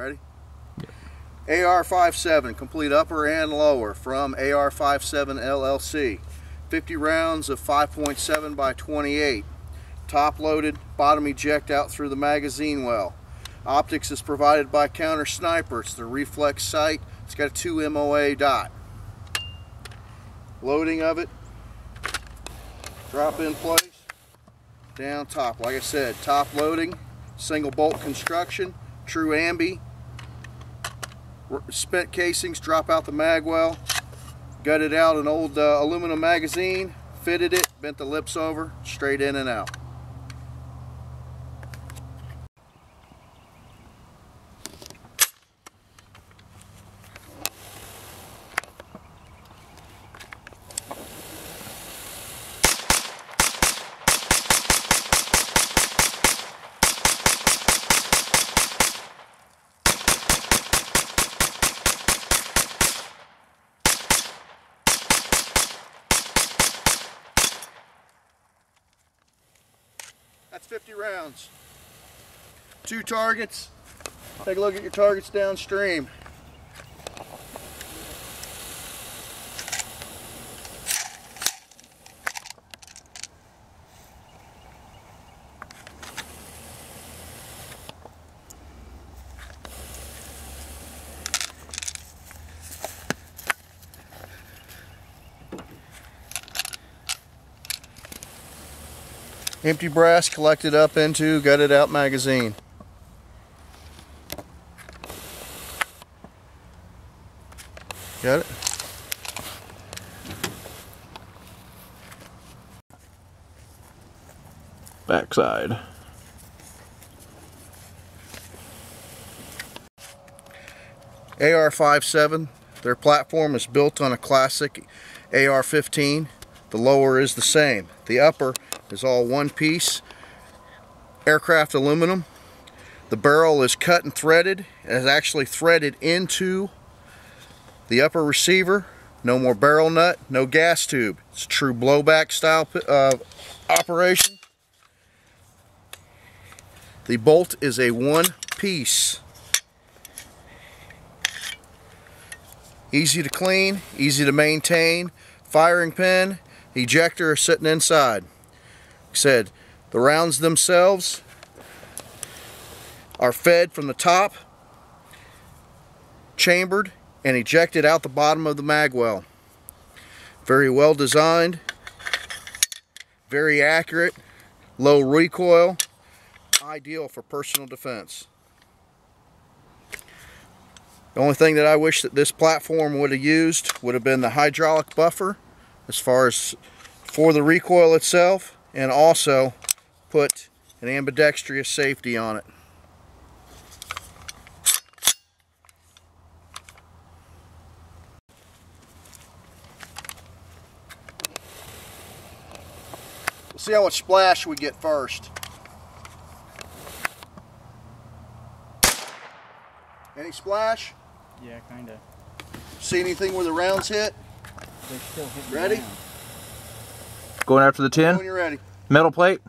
Ready? AR-57, complete upper and lower from AR-57 LLC. 50 rounds of 5.7 by 28. Top loaded, bottom eject out through the magazine well. Optics is provided by Counter Sniper. It's the reflex sight. It's got a 2 MOA dot. Loading of it. Drop in place. Down top. Like I said, top loading, single bolt construction, true ambi. Spent casings, drop out the mag well. Gutted out an old uh, aluminum magazine, fitted it, bent the lips over, straight in and out. That's 50 rounds. Two targets. Take a look at your targets downstream. Empty brass collected up into gutted out magazine. Got it? Backside. AR-57, their platform is built on a classic AR-15. The lower is the same. The upper is all one piece aircraft aluminum. The barrel is cut and threaded. It is actually threaded into the upper receiver. No more barrel nut, no gas tube. It's a true blowback style uh, operation. The bolt is a one piece. Easy to clean, easy to maintain. Firing pin, ejector sitting inside said, the rounds themselves are fed from the top, chambered, and ejected out the bottom of the mag well. Very well designed, very accurate, low recoil, ideal for personal defense. The only thing that I wish that this platform would have used would have been the hydraulic buffer as far as for the recoil itself and also put an ambidextrous safety on it. We'll see how much splash we get first. Any splash? Yeah, kinda. See anything where the rounds hit? Hit Ready? Going after the tin. When you're ready. Metal plate.